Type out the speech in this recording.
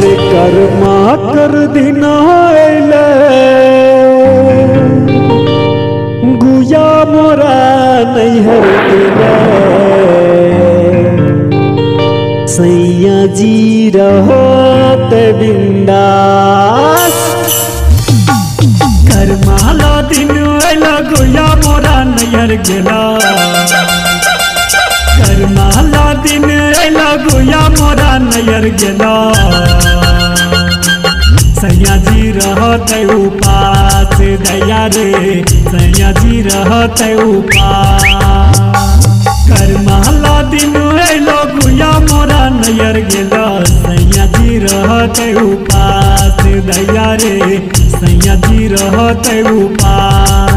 कर्मा कर दिन गुया मोरा नैहर गेले सैया जी रहत बिंदास। करमाला दिन गुया मोरा नैहर गेला नैहर गेला। सैया जी रहत उपास, दया रे। सैया जी रहत उपास। करमाला दिन आइलो गुया मोरा नैहर गेला। सैया जी रहत उपास, दया रे। सैया जी रहत उपास।